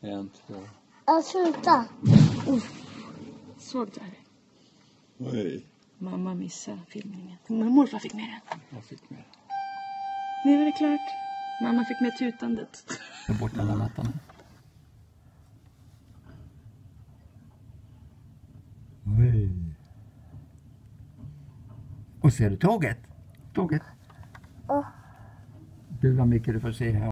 En, två... Ja, sluta. Såg du det? Oj, Mamma missade filmningen. Men morfar fick med den. jag fick med. Nu är det klart. Mamma fick med tutandet. Ta bort alla lapparna. Oj. Och ser du tåget? Tåget. Ja. Gud vad mycket du får se här.